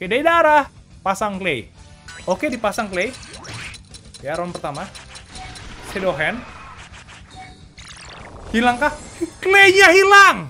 Oke, dari darah. Pasang clay. Oke, dipasang clay. Ya, round pertama. Shadow hand. Hilangkah? Claynya hilang!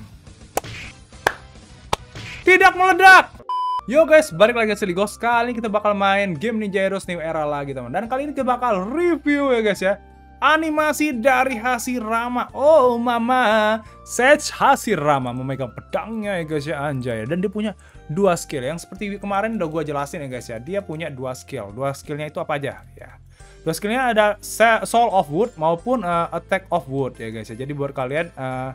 Tidak meledak! Yo guys, balik lagi ke Ghost. Kali ini kita bakal main game Ninja Heroes New Era lagi teman. Dan kali ini kita bakal review ya guys ya. Animasi dari Hashirama. Oh mama, Sage Hashirama memegang pedangnya ya guys ya anjay. Dan dia punya dua skill yang seperti kemarin udah gue jelasin ya guys ya. Dia punya dua skill. Dua skillnya itu apa aja ya. Dua skillnya ada Soul of Wood maupun uh, Attack of Wood ya guys ya. Jadi buat kalian uh,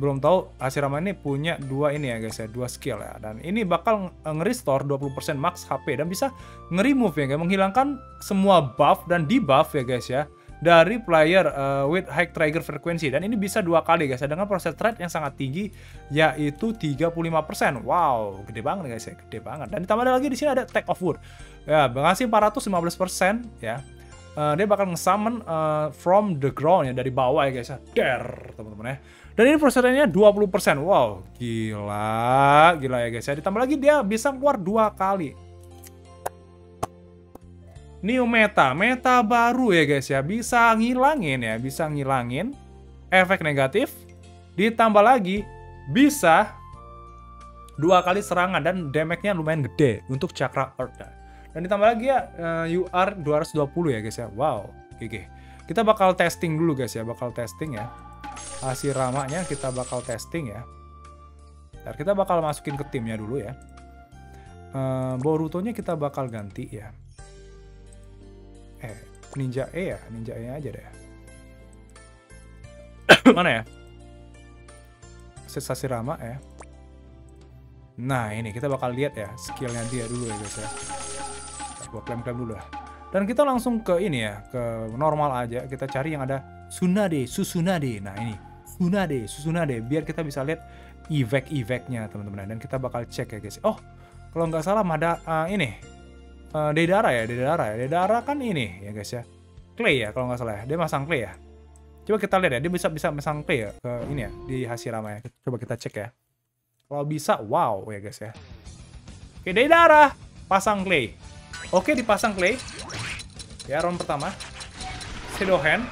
belum tahu Hashirama ini punya dua ini ya guys ya, dua skill ya. Dan ini bakal nge-restore 20% max HP dan bisa nge-remove ya guys, menghilangkan semua buff dan debuff ya guys ya dari player uh, with high trigger frequency dan ini bisa dua kali guys dengan proses rate yang sangat tinggi yaitu 35%. Wow, gede banget guys ya, gede banget. Dan ditambah lagi di sini ada Tech of Wood. Ya, ngasih 415% ya. Uh, dia bakal nge-summon uh, from the ground ya dari bawah ya guys ya. Der, teman-teman ya. Dan ini prosesornya 20%. Wow, gila, gila ya guys ya. Ditambah lagi dia bisa keluar dua kali new meta, meta baru ya guys ya, bisa ngilangin ya, bisa ngilangin efek negatif, ditambah lagi bisa dua kali serangan dan damage-nya lumayan gede untuk Chakra Earth ya. Dan ditambah lagi ya uh, UR 220 ya guys ya, wow, GG. Kita bakal testing dulu guys ya, bakal testing ya. Hasil ramanya kita bakal testing ya. Ntar kita bakal masukin ke timnya dulu ya. Uh, Boruto-nya kita bakal ganti ya eh ninja E ya? Ninja E aja deh. Mana ya? Sensasi rama ya nah ini kita bakal lihat ya skillnya dia dulu ya guys ya. Gua klaim-klaim dulu lah. Dan kita langsung ke ini ya ke normal aja. Kita cari yang ada Sunade Susunade nah ini. Sunade Susunade biar kita bisa lihat evek-eveknya teman-teman. Dan kita bakal cek ya guys. Oh kalau nggak salah ada uh, ini uh, Dedara ya, Dedara ya. Dedara kan ini ya guys ya. Clay ya kalau nggak salah ya. Dia masang clay ya. Coba kita lihat ya, dia bisa bisa masang clay ya ke ini ya di Hashirama ya. Coba kita cek ya. Kalau bisa, wow ya guys ya. Oke, Dedara pasang clay. Oke, dipasang clay. Ya, round pertama. Shadow hand.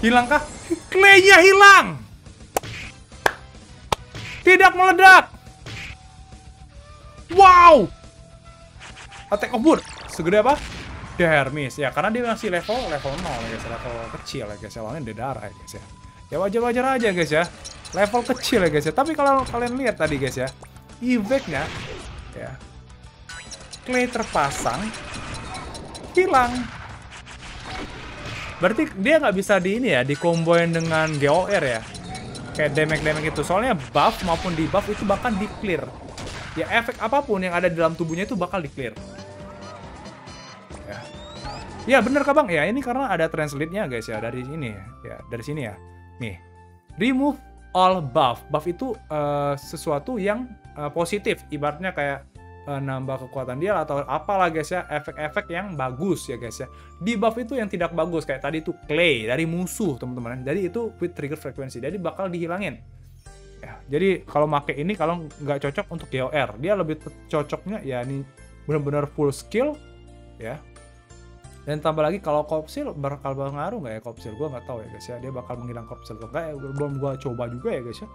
Hilangkah? Claynya hilang! Tidak meledak! Wow! Attack of wood. Segede apa? Hermes. Ya karena dia masih level level 0 ya guys level kecil ya guys ya. Lawannya dia darah ya guys ya. Ya wajar-wajar aja guys ya. Level kecil ya guys ya. Tapi kalau kalian lihat tadi guys ya eventnya ya clay terpasang hilang. Berarti dia nggak bisa di ini ya dikomboin dengan GOR ya? Kayak damage damage itu. Soalnya buff maupun debuff itu bahkan di clear. Ya efek apa pun yang ada di dalam tubuhnya itu bakal di clear Ya bener kak bang, ya ini karena ada translate-nya guys ya dari sini ya, dari sini ya. Nih, remove all buff. Buff itu uh, sesuatu yang uh, positif, ibaratnya kayak uh, nambah kekuatan dia atau apalah guys ya, efek-efek yang bagus ya guys ya. Di buff itu yang tidak bagus kayak tadi itu clay dari musuh teman-teman. Jadi itu with trigger frequency, jadi bakal dihilangin. Ya, jadi kalau make ini kalau nggak cocok untuk GOR, dia lebih cocoknya ya ini benar-benar full skill ya dan tambah lagi kalau kopsil bakal berpengaruh nggak ya kopsil? Gue nggak tahu ya guys ya. Dia bakal menghilang kopsil atau enggak ya? Belum gue coba juga ya guys ya.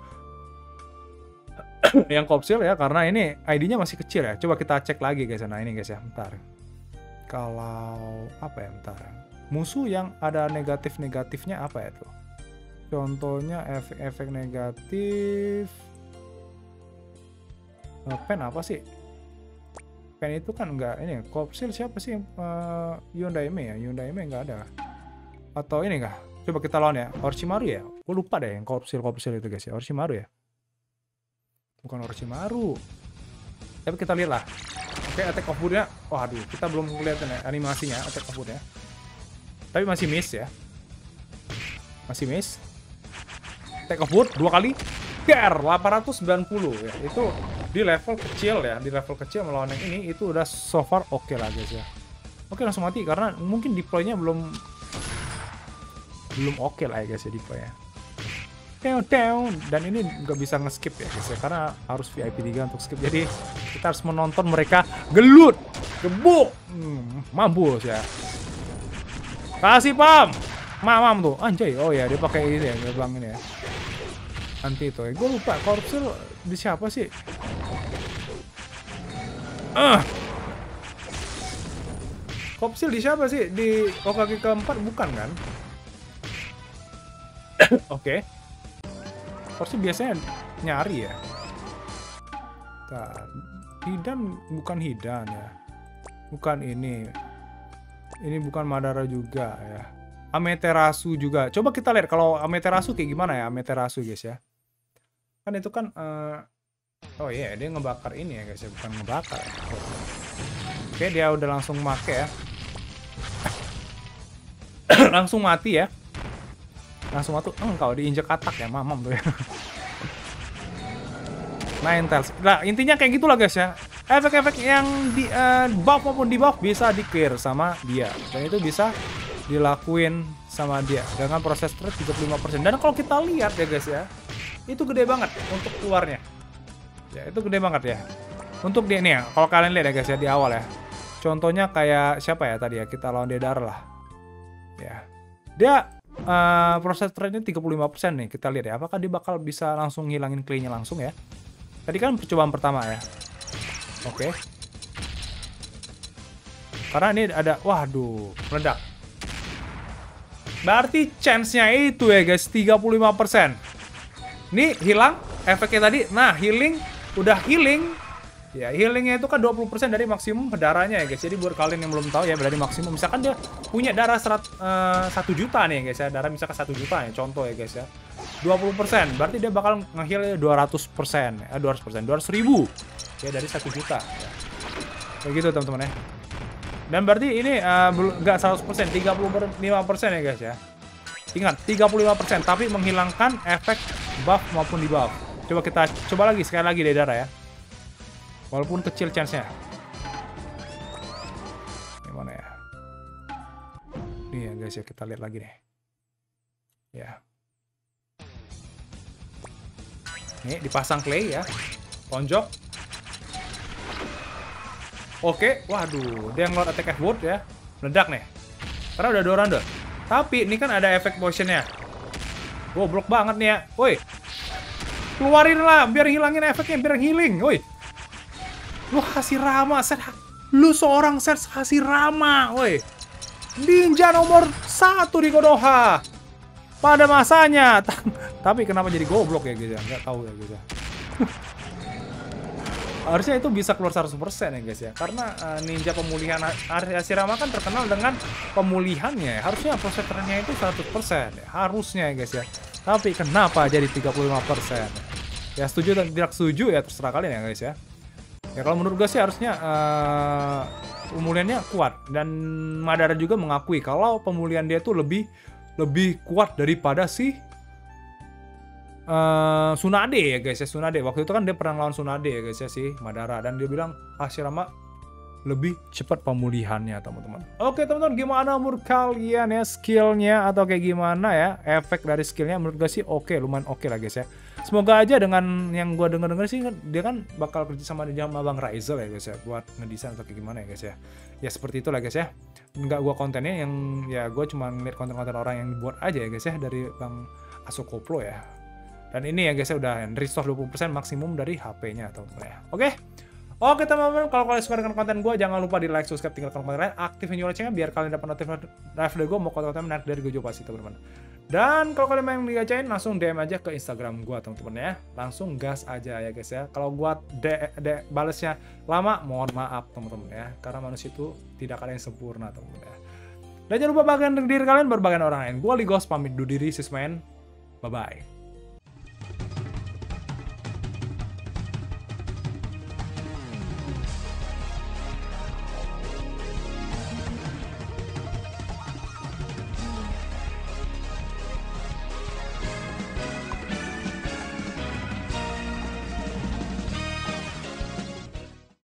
yang kopsil ya karena ini ID-nya masih kecil ya. Coba kita cek lagi guys. Nah ini guys ya. Bentar. Kalau apa ya? Bentar. Musuh yang ada negatif-negatifnya apa ya tuh? Contohnya efek-efek negatif. Pen apa sih? Pen itu kan enggak ini Kopsil siapa sih uh, Hyundai ya? Hyundai enggak ada atau ini enggak coba kita lawan ya. Orochimaru ya? Gue lupa deh yang Kopsil Kopsil itu guys ya. Orochimaru ya? Bukan Orochimaru. Tapi kita lihat lah. Oke attack of wood nya waduh kita belum lihat ya animasinya attack of wood nya tapi masih miss ya. Masih miss. Attack of wood dua kali. Ger 890 ya. Itu di level kecil ya di level kecil melawan yang ini itu udah so far oke okay lah guys ya oke langsung mati karena mungkin deploynya belum belum oke okay lah ya guys ya deploynya Tew, tew. Dan ini nggak bisa nge-skip ya guys ya, karena harus VIP 3 untuk skip. Jadi kita harus menonton mereka gelut, gebuk, hmm, mampus ya. Kasih pam, mamam tuh, anjay. Oh ya dia pakai ini ya, gerbang ini ya. Anti itu ya. Gue lupa korupsil di siapa sih? Ah. Kopsil di siapa sih? Di Okage keempat bukan kan? Oke. Okay. Biasanya nyari ya. Nah, Hidan bukan Hidan ya. Bukan ini. Ini bukan Madara juga ya. Ameterasu juga. Coba kita lihat kalau Ameterasu kayak gimana ya Ameterasu guys ya. Kan itu kan uh, Oh iya, yeah, dia ngebakar ini ya guys ya, bukan ngebakar. Oke, dia udah langsung make ya. langsung mati ya langsung waktu engkau diinjek katak ya mamam tuh ya Nine Tails. Nah, intinya kayak gitulah guys ya. Efek-efek yang di uh, buff maupun di buff bisa di clear sama dia. Dan itu bisa dilakuin sama dia dengan proses trade 35%. Dan kalau kita lihat ya guys ya, itu gede banget untuk keluarnya. Ya, itu gede banget ya. Untuk dia nih ya, kalau kalian lihat ya guys ya di awal ya. Contohnya kayak siapa ya tadi ya, kita lawan Dedar lah. Ya. Dia uh, proses trade-nya 35% nih. Kita lihat ya, apakah dia bakal bisa langsung ngilangin clay-nya langsung ya. Tadi kan percobaan pertama ya. Oke. Okay. Karena ini ada, waduh, meledak. Berarti chance-nya itu ya guys, 35%. Ini hilang efeknya tadi. Nah, healing, udah healing, Ya, healingnya itu kan 20% dari maksimum darahnya ya guys. Jadi buat kalian yang belum tahu ya dari maksimum. Misalkan dia punya darah serat, uh, 1 juta nih guys ya. Darah misalkan 1 juta ya, contoh ya guys ya. 20%, berarti dia bakal nge-heal 200%. Eh, 200%, 200 ribu. Ya, dari 1 juta. Ya. Kayak gitu teman-teman ya. Dan berarti ini uh, nggak 100%, 35% ya guys ya. Ingat, 35%, tapi menghilangkan efek buff maupun debuff. Coba kita coba lagi, sekali lagi deh darah ya. Walaupun kecil chance-nya. Gimana ya? Nih ya guys ya, kita lihat lagi nih. Ya. Nih, dipasang clay ya. Tonjok. Oke, waduh. Dia ngelot attack F-Word ya. Meledak nih. Karena udah dua ronde. Tapi ini kan ada efek potionnya. Goblok banget nih ya. Woi. Keluarin lah, biar hilangin efeknya, biar healing. Woi. Lu Hashirama, set lu seorang set Hashirama, woi. Ninja nomor satu di Konoha. Pada masanya. Tapi kenapa jadi goblok ya gitu ya? Nggak tahu ya gitu. Harusnya itu bisa keluar 100% ya guys ya. Karena uh, ninja pemulihan Hashirama kan terkenal dengan pemulihannya. Harusnya proses trennya itu 100% ya. Harusnya ya guys ya. Tapi kenapa jadi 35%? Ya setuju dan tidak setuju ya terserah kalian ya guys ya. Ya kalau menurut gue sih harusnya uh, pemulihannya kuat dan Madara juga mengakui kalau pemulihan dia tuh lebih lebih kuat daripada si uh, Sunade ya guys ya Sunade waktu itu kan dia pernah lawan Sunade ya guys ya si Madara dan dia bilang Hashirama lebih cepat pemulihannya teman-teman. Oke teman-teman gimana menurut kalian ya skillnya atau kayak gimana ya efek dari skillnya menurut gue sih oke lumayan oke lah guys ya. Semoga aja dengan yang gue denger-denger sih dia kan bakal kerja sama di jam Abang Raizel ya guys ya buat ngedesain atau kayak gimana ya guys ya. Ya seperti itulah guys ya. Enggak gue kontennya yang ya gue cuma ngeliat konten-konten orang yang dibuat aja ya guys ya dari Bang Asokoplo ya. Dan ini ya guys ya udah restore 20% maksimum dari HP-nya teman-teman ya. Oke. Oke teman-teman, kalau kalian suka dengan konten gue, jangan lupa di like, subscribe, tinggalkan komentar kalian, aktifin loncengnya biar kalian dapat notifikasi dari gue mau konten-konten menarik dari gue juga pasti teman-teman. Dan kalau kalian mau digacain, langsung DM aja ke Instagram gue teman-teman ya. Langsung gas aja ya guys ya. Kalau gue de, de balesnya lama, mohon maaf teman-teman ya. Karena manusia itu tidak ada yang sempurna teman-teman ya. Dan jangan lupa bagian diri kalian berbagian orang lain. Gue Ligos pamit dulu diri, sismen. Bye-bye.